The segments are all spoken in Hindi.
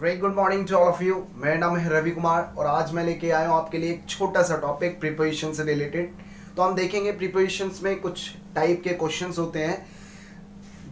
Very good morning to all of you मेरा नाम है रवि कुमार और आज मैं लेके आया हूँ आपके लिए एक छोटा सा टॉपिक प्रिपरेशन से रिलेटेड तो हम देखेंगे प्रिपरेशंस में कुछ टाइप के क्वेश्चन होते हैं,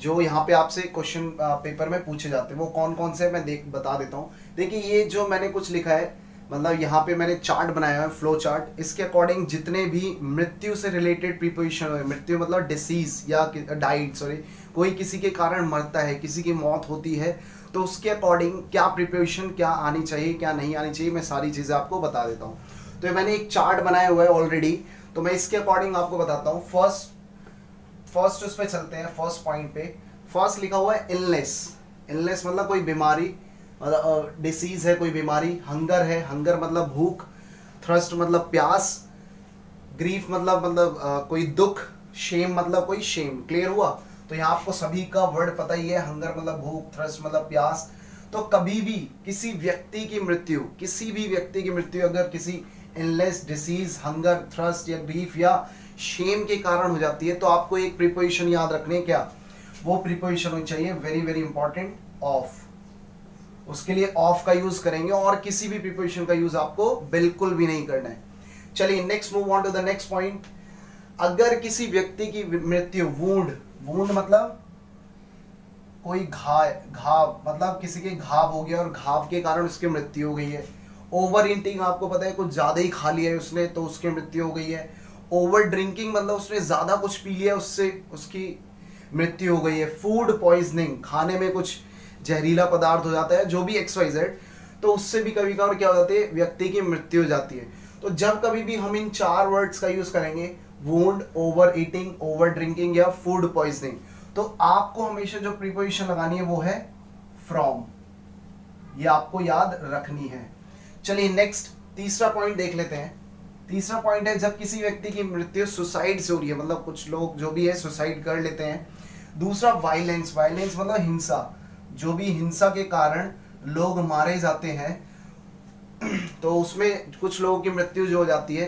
जो यहाँ पे आपसे क्वेश्चन पेपर में पूछे जाते हैं। वो कौन कौन से मैं देख, बता देता हूँ। देखिए, ये जो मैंने कुछ लिखा है मतलब यहाँ पे मैंने चार्ट बनाया है फ्लो चार्ट इसके अकॉर्डिंग जितने भी मृत्यु से रिलेटेड प्रिपोजिशन हो, मृत्यु मतलब डिसीज या डाइट सॉरी कोई किसी के कारण मरता है, किसी की मौत होती है तो उसके अकॉर्डिंग क्या प्रिपरेशन क्या आनी चाहिए, क्या नहीं आनी चाहिए, मैं सारी चीज़ें आपको बता देता हूँ। तो मैंने एक चार्ट बनाया हुआ है ऑलरेडी तो मैं इसके अकॉर्डिंग आपको बताता हूँ। फ़र्स्ट फ़र्स्ट उस पर चलते हैं फ़र्स्ट पॉइंट पे। फ़र्स्ट लिखा हुआ है इलनेस इलनेस मतलब कोई बीमारी मतलब डिसीज है, कोई बीमारी। हंगर है हंगर मतलब भूख। थ्रस्ट मतलब प्यास। ग्रीफ मतलब मतलब कोई दुख। शेम मतलब कोई शेम क्लियर हुआ? तो यहाँ आपको सभी का वर्ड पता ही है हंगर मतलब भूख थ्रस्ट मतलब प्यास। तो कभी भी किसी व्यक्ति की मृत्यु, किसी भी व्यक्ति की मृत्यु अगर किसी इनलेस डिसीज हंगर थ्रस्ट या ग्रीफ या शेम के कारण हो जाती है तो आपको एक प्रिपोजिशन याद रखने क्या? वो प्रिपोजिशन होनी चाहिए वेरी वेरी इंपॉर्टेंट ऑफ़ उसके लिए ऑफ़ का यूज़ करेंगे और किसी भी प्रिपोजिशन का यूज़ आपको बिल्कुल भी नहीं करना है। चलिए next move on to the next point अगर किसी व्यक्ति की मृत्यु वूंड वूंड मतलब कोई घाव घाव मतलब किसी के घाव हो गया और घाव के कारण उसकी मृत्यु हो गई है। ओवर ईटिंग आपको पता है, कुछ ज़्यादा ही खा लिया है उसने तो उसकी मृत्यु हो गई है। ओवर ड्रिंकिंग मतलब उसने ज़्यादा कुछ पी लिया, उससे उसकी मृत्यु हो गई है। फ़ूड पॉइजनिंग खाने में कुछ जहरीला पदार्थ हो जाता है, जो भी एक्स तो उससे भी कभी कभार क्या हो जाती है, व्यक्ति की मृत्यु हो जाती है। तो जब कभी भी हम इन चार वर्ड्स का यूज़ करेंगे wound over eating over drinking या फ़ूड पॉइजनिंग तो आपको हमेशा जो प्रीपोजिशन लगानी है वो है फ्रॉम ये आपको याद रखनी है। चलिए नेक्स्ट तीसरा पॉइंट देख लेते हैं। तीसरा पॉइंट है, जब किसी व्यक्ति की मृत्यु सुसाइड से हो रही है मतलब कुछ लोग जो भी है सुसाइड कर लेते हैं। दूसरा वायलेंस वायलेंस मतलब हिंसा। जो भी हिंसा के कारण लोग मारे जाते हैं तो उसमें कुछ लोगों की मृत्यु जो हो जाती है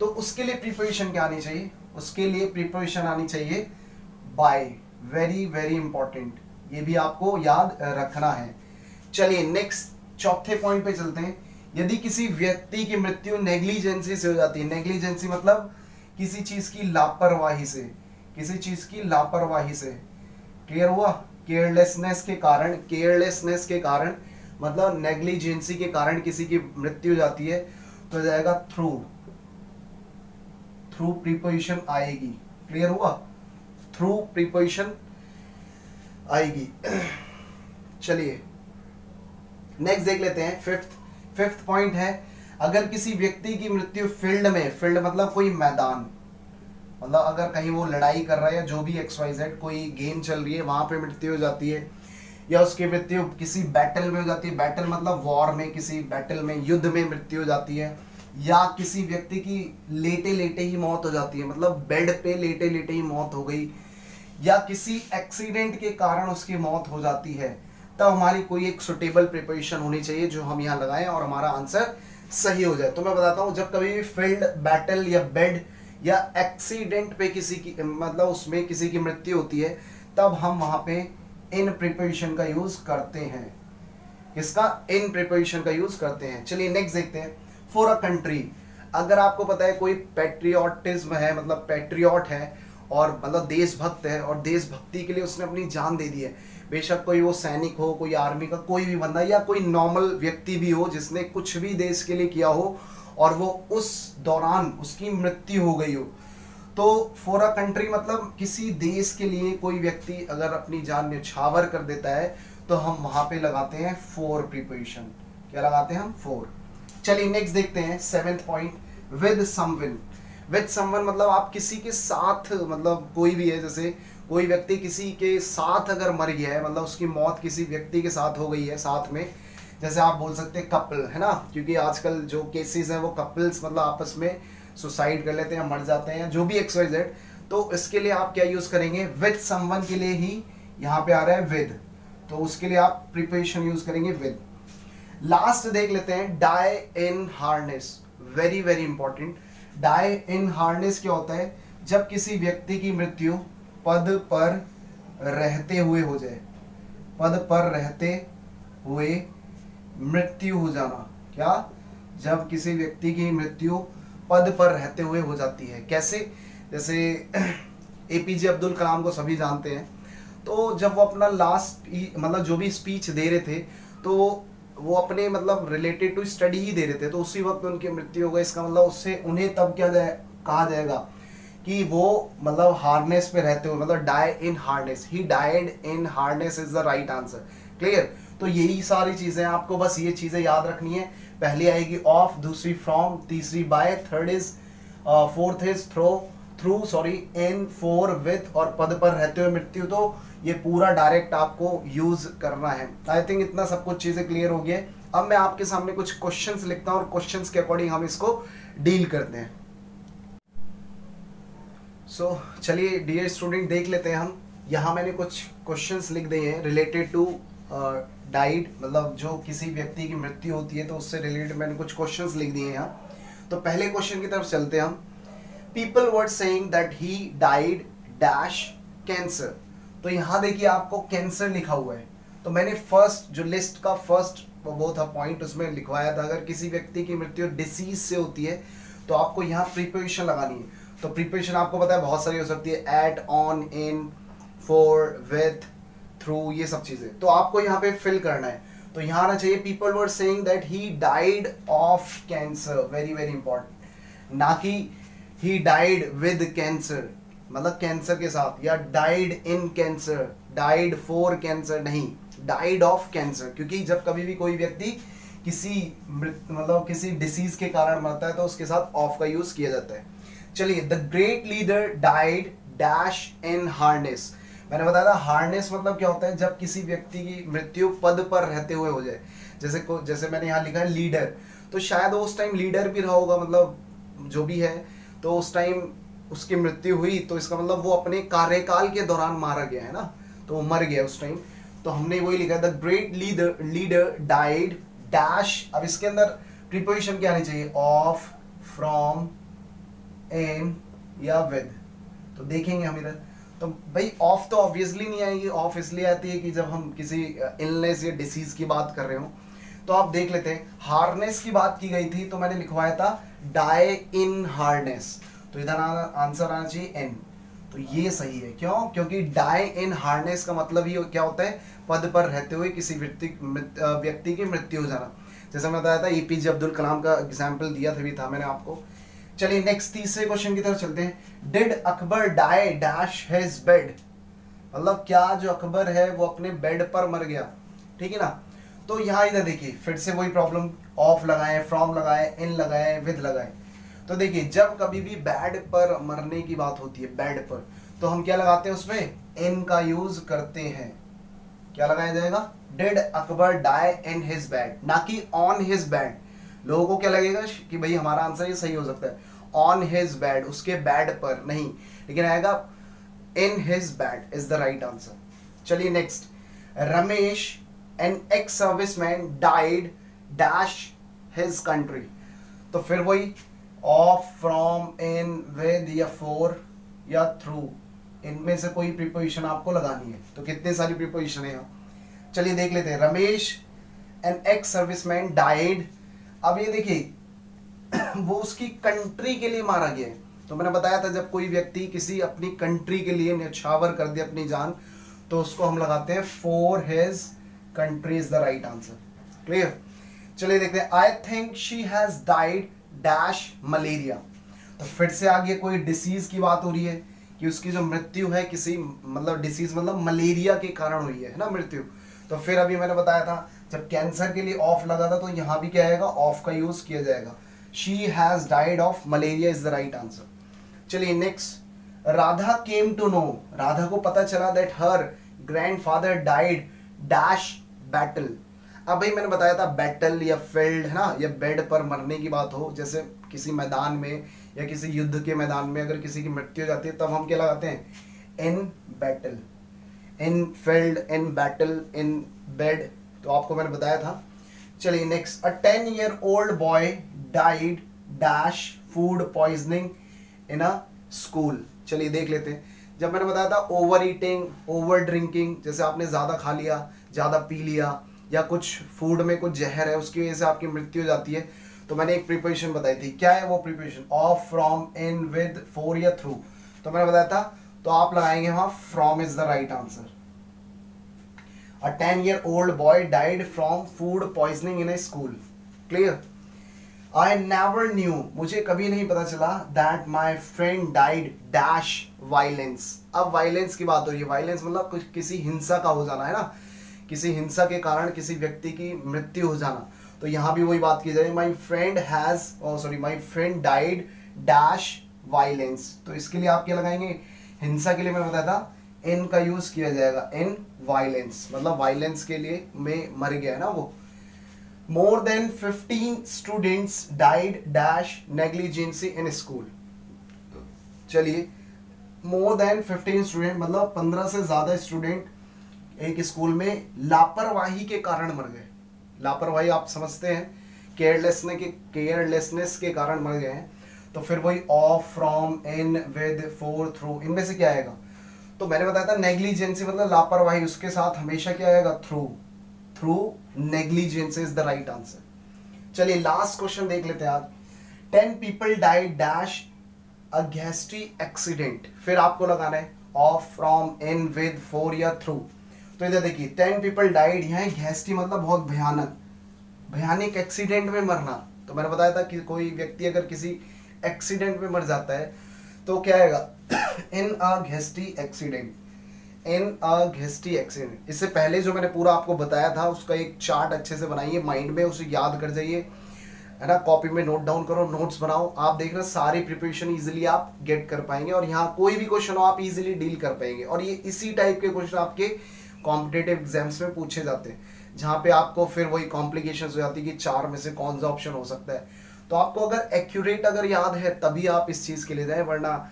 तो उसके लिए प्रिपरेशन क्या आनी चाहिए? उसके लिए प्रिपरेशन आनी चाहिए बाय वेरी वेरी इंपॉर्टेंट ये भी आपको याद रखना है। चलिए नेक्स्ट चौथे पॉइंट पे चलते हैं। यदि किसी व्यक्ति की मृत्यु नेग्लिजेंसी से हो जाती है नेग्लिजेंसी मतलब किसी चीज़ की लापरवाही से, किसी चीज़ की लापरवाही से। क्लियर हुआ? केयरलेसनेस के कारण केयरलेसनेस के कारण मतलब नेग्लिजेंसी के कारण किसी की मृत्यु हो जाती है तो जाएगा थ्रू थ्रू प्रीपोजिशन आएगी। क्लियर हुआ? थ्रू प्रीपोजिशन आएगी। चलिए। नेक्स्ट देख लेते हैं। फिफ्थ फिफ्थ पॉइंट है, अगर किसी व्यक्ति की मृत्यु फ़ील्ड में, फ़ील्ड मतलब कोई मैदान मतलब अगर कहीं वो लड़ाई कर रहा है या जो भी एक्स वाई जेड कोई गेम चल रही है, वहाँ पे मृत्यु हो जाती है, या उसकी मृत्यु किसी बैटल में हो जाती है बैटल मतलब वॉर में, किसी बैटल में, युद्ध में मृत्यु हो जाती है या किसी व्यक्ति की लेटे लेटे ही मौत हो जाती है मतलब बेड पे लेटे लेटे ही मौत हो गई, या किसी एक्सीडेंट के कारण उसकी मौत हो जाती है, तब हमारी कोई एक सुटेबल प्रिपरेशन होनी चाहिए जो हम यहाँ लगाएँ और हमारा आंसर सही हो जाए। तो मैं बताता हूँ, जब कभी भी फ़ील्ड बैटल या बेड या एक्सीडेंट पे किसी की मतलब उसमें किसी की मृत्यु होती है, तब हम वहाँ पे इन प्रिपरेशन का यूज़ करते हैं। इसका इन प्रिपरेशन का यूज़ करते हैं। चलिए नेक्स्ट देखते हैं। For a country. अगर आपको पता है कोई पेट्रियोटिज्म है मतलब पेट्रियोट है, और मतलब देशभक्त है, और देशभक्ति के लिए उसने अपनी जान दे दी है, बेशक कोई वो सैनिक हो, कोई आर्मी का, कोई भी बंदा, या कोई नॉर्मल व्यक्ति भी हो जिसने कुछ भी देश के लिए किया हो, और वो उस दौरान उसकी मृत्यु हो गई हो। तो फॉर अ कंट्री मतलब किसी देश के लिए कोई व्यक्ति अगर अपनी जान न्यौछावर कर देता है तो हम वहाँ पे लगाते हैं फोर प्रिपोजिशन क्या लगाते हैं हम? फोर। चलिए नेक्स्ट देखते हैं seventh point with someone with someone मतलब आप किसी के साथ मतलब कोई भी है, जैसे कोई व्यक्ति किसी के साथ अगर मर गया है मतलब उसकी मौत किसी व्यक्ति के साथ हो गई है, साथ में, जैसे आप बोल सकते हैं कपल है ना? क्योंकि आजकल जो केसेस हैं, वो कपल्स मतलब आपस में सुसाइड कर लेते हैं, मर जाते हैं, जो भी एक्स वाई जेड तो इसके लिए आप क्या यूज़ करेंगे? विद समवन के लिए ही यहाँ पे आ रहा है विद तो उसके लिए आप प्रिपरेशन यूज़ करेंगे विद लास्ट देख लेते हैं die in harness very very important die in harness क्या होता है? जब किसी व्यक्ति की मृत्यु पद पर रहते हुए हो जाए, पद पर रहते हुए मृत्यु हो जाना, क्या? जब किसी व्यक्ति की मृत्यु पद पर रहते हुए हो जाती है। कैसे? जैसे एपीजे अब्दुल कलाम को सभी जानते हैं। तो जब वो अपना लास्ट मतलब जो भी स्पीच दे रहे थे तो वो अपने मतलब रिलेटेड टू स्टडी ही दे रहे थे तो उसी वक्त उनकी मृत्यु हो गई। इसका मतलब उससे उन्हें तब क्या जाए, कहा जाएगा कि वो मतलब हार्नेस पे रहते हुए मतलब die in harness he died in harness is the right answer clear तो यही सारी चीज़ें आपको बस ये चीज़ें याद रखनी है। पहली आएगी ऑफ़ दूसरी फ्रॉम तीसरी by third is fourth is through through sorry in for with और पद पर रहते हुए मृत्यु। तो ये पूरा डायरेक्ट आपको यूज़ करना है। आई थिंक इतना सब कुछ चीज़ें क्लियर हो गई अब मैं आपके सामने कुछ क्वेश्चन लिखता हूँ और क्वेश्चंस के अकॉर्डिंग हम इसको डील करते हैं। सो so, चलिए डियर स्टूडेंट देख लेते हैं हम। यहाँ मैंने कुछ क्वेश्चंस लिख दिए हैं रिलेटेड टू डाइड मतलब जो किसी व्यक्ति की मृत्यु होती है तो उससे रिलेटेड मैंने कुछ क्वेश्चंस लिख दिए हैं यहाँ। तो पहले क्वेश्चन की तरफ़ चलते हैं हम। People were saying that he died dash cancer तो यहाँ देखिए आपको कैंसर लिखा हुआ है। तो मैंने फ़र्स्ट जो लिस्ट का फ़र्स्ट वो था पॉइंट उसमें लिखवाया था। अगर किसी व्यक्ति की मृत्यु डिसीज से होती है तो आपको यहाँ प्रिपोजिशन लगानी है। तो प्रिपोजिशन आपको पता है बहुत सारी हो सकती है। At on in for with through ये सब चीज़ें। तो आपको यहाँ पे फिल करना है। तो यहाँ आना चाहिए। People were saying that he died of cancer very very important ना कि ही डाइड विद कैंसर मतलब कैंसर के साथ, या died in cancer died for cancer नहीं डाइड ऑफ़ कैंसर क्योंकि जब कभी भी कोई व्यक्ति किसी मतलब किसी डिसीज के कारण मरता है तो उसके साथ ऑफ़ का यूज़ किया जाता है। चलिए the great leader died dash in harness मैंने बताया था हार्नेस मतलब क्या होता है, जब किसी व्यक्ति की मृत्यु पद पर रहते हुए हो जाए। जैसे को, जैसे मैंने यहाँ लिखा है लीडर तो शायद उस टाइम लीडर भी रहा होगा मतलब जो भी है तो उस टाइम उसकी मृत्यु हुई तो इसका मतलब वो अपने कार्यकाल के दौरान मारा गया है ना? तो वो मर गया उस टाइम तो हमने वही लिखा the great leader leader died dash अब इसके अंदर प्रिपोजिशन क्या आनी चाहिए? ऑफ़ फ्रॉम इन या विद तो देखेंगे हम इधर। तो भाई ऑफ़ तो ऑब्वियसली नहीं आएगी। ऑफ़ इसलिए आती है कि जब हम किसी इलनेस या डिसीज की बात कर रहे हो तो आप देख लेते हैं हार्नेस की बात की गई थी तो मैंने लिखवाया था डाई इन हार्नेस तो इधर आंसर आना चाहिए एन तो ये सही है। क्यों? क्योंकि डाई इन हार्नेस का मतलब ही क्या होता है? पद पर रहते हुए किसी व्यक्ति व्यक्ति की मृत्यु हो जाना। जैसे मैं बताया था एपीजे अब्दुल कलाम का एग्ज़ाम्पल दिया था भी था मैंने आपको। चलिए नेक्स्ट तीसरे क्वेश्चन की तरफ़ चलते हैं। Did Akbar die dash his bed मतलब क्या जो अकबर है, वो अपने बेड पर मर गया? ठीक है ना? तो यहाँ इधर देखिए, फिर से वही प्रॉब्लम ऑफ़ लगाए फ्रॉम लगाए इन लगाए विद लगाए। तो देखिए, जब कभी भी बैड पर मरने की बात होती है बेड पर तो हम क्या लगाते हैं उसमें? इन का यूज़ करते हैं। क्या लगाया जाएगा? Did Akbar die in his bed ना कि ऑन हिज बेड लोगों को क्या लगेगा कि भाई हमारा आंसर ये सही हो सकता है। ऑन हिज बेड उसके बेड पर नहीं। लेकिन आएगा in his bed is the right answer चलिए next Ramesh an ex service man died dash his country तो फिर वही ऑफ़ फ्रॉम इन विद या फोर या थ्रू इनमें से कोई प्रिपोजिशन आपको लगानी है। तो कितने सारी प्रिपोजिशन है? चलिए देख लेते हैं। Ramesh an ex serviceman died अब ये देखिए, वो उसकी कंट्री के लिए मारा गया है। तो मैंने बताया था, जब कोई व्यक्ति किसी अपनी कंट्री के लिए न्यौछावर कर दे अपनी जान तो उसको हम लगाते हैं for his country is the right answer clear चलिए देखते हैं। I think she has died dash malaria तो फिर से आगे कोई डिसीज की बात हो रही है कि उसकी जो मृत्यु है, किसी मतलब डिसीज मतलब मलेरिया के कारण हुई है ना मृत्यु? तो फिर अभी मैंने बताया था, जब कैंसर के लिए ऑफ़ लगा था तो यहाँ भी क्या आएगा? ऑफ़ का यूज़ किया जाएगा। She has died of malaria is the right answer चलिए next Radha came to know Radha को पता चला that her grand father died dash battle अब भाई, मैंने बताया था बैटल या फ़ील्ड है ना? या बेड पर मरने की बात हो, जैसे किसी मैदान में या किसी युद्ध के मैदान में अगर किसी की मृत्यु हो जाती है, तब हम क्या लगाते हैं? In battle in field in battle in bed तो आपको मैंने बताया था। चलिए next a ten year old boy died dash food poisoning in a school चलिए देख लेते हैं। जब मैंने बताया था ओवर ईटिंग ओवर ड्रिंकिंग जैसे आपने ज़्यादा खा लिया, ज़्यादा पी लिया या कुछ फ़ूड में कुछ जहर है, उसकी वजह से आपकी मृत्यु हो जाती है। तो मैंने एक प्रिपरेशन बताई थी। क्या है वो preparation of from in with for या थ्रू तो मैंने बताया था तो आप लगाएँगे वहाँ from is the right answer a ten year old boy died from food poisoning in a school clear I never knew मुझे कभी नहीं पता चला that my friend died dash violence अब वायलेंस की बात हो रही है। वायलेंस मतलब कुछ किसी हिंसा का हो जाना, है ना? किसी हिंसा के कारण किसी व्यक्ति की मृत्यु हो जाना। तो यहाँ भी वही बात की जा रही है my friend has sorry my friend died dash violence तो इसके लिए आप क्या लगाएँगे? हिंसा के लिए मैं बताया था इन का यूज़ किया जाएगा इन वायलेंस मतलब वायलेंस के लिए में मर गया है ना वो। More than 15 students died dash negligence in school चलिए मोर देन 15 स्टूडेंट मतलब 15 से ज़्यादा स्टूडेंट एक स्कूल में लापरवाही के कारण मर गए। लापरवाही आप समझते हैं केयरलेसनेस के केयरलेसनेस के कारण मर गए हैं। तो फिर वही of from in with for through इनमें से क्या आएगा? तो मैंने बताया था नेग्लिजेंसी मतलब लापरवाही, उसके साथ हमेशा क्या आएगा? Through through negligence is the right answer चलिए लास्ट क्वेश्चन देख लेते हैं आज ten people die dash a gastric accident फिर आपको लगाना है of from in with for या थ्रू तो इधर देखिए टेन पीपल डाइड यहाँ गैस्ट्री मतलब बहुत भयानक भयानक एक्सीडेंट में मरना। तो मैंने बताया था कि कोई व्यक्ति अगर किसी एक्सीडेंट में मर जाता है तो क्या आएगा? इन अ गैस्ट्री एक्सीडेंट इन अ घिस्टी एक्सीडेंट इससे पहले जो मैंने पूरा आपको बताया था, उसका एक चार्ट अच्छे से बनाइए माइंड में उसे याद कर जाइए, है ना? कॉपी में नोट डाउन करो नोट्स बनाओ। आप देख रहे सारी प्रिपरेशन इजीली आप गेट कर पाएँगे और यहाँ कोई भी क्वेश्चन हो, आप इजीली डील कर पाएँगे। और ये इसी टाइप के क्वेश्चन आपके कॉम्पिटेटिव एग्ज़ाम्स में पूछे जाते हैं, जहाँ पे आपको फिर वही कॉम्प्लिकेशन हो जाती है कि चार में से कौन सा ऑप्शन हो सकता है। तो आपको अगर एक्यूरेट अगर याद है, तभी आप इस चीज़ के लिए जाए, वरना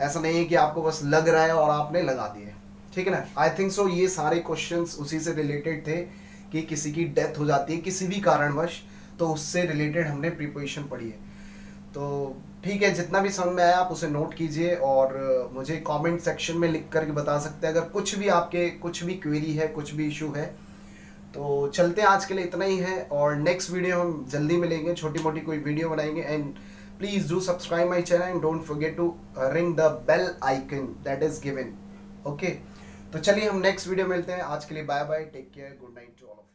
ऐसा नहीं है कि आपको बस लग रहा है और आपने लगा दिए ठीक है ना? आई थिंक सो ये सारे क्वेश्चन उसी से रिलेटेड थे कि किसी की डेथ हो जाती है किसी भी कारणवश तो उससे रिलेटेड हमने प्रिपोजिशन पढ़ी है। तो ठीक है, जितना भी समझ में आया, आप उसे नोट कीजिए और मुझे कमेंट सेक्शन में लिख करके बता सकते हैं। अगर कुछ भी आपके, कुछ भी क्वेरी है, कुछ भी इशू है तो चलते हैं। आज के लिए इतना ही है और नेक्स्ट वीडियो हम जल्दी मिलेंगे छोटी मोटी कोई वीडियो बनाएँगे। And please do subscribe my channel and don't forget to ring the bell icon that is given okay तो चलिए हम नेक्स्ट वीडियो मिलते हैं। आज के लिए bye bye take care good night to all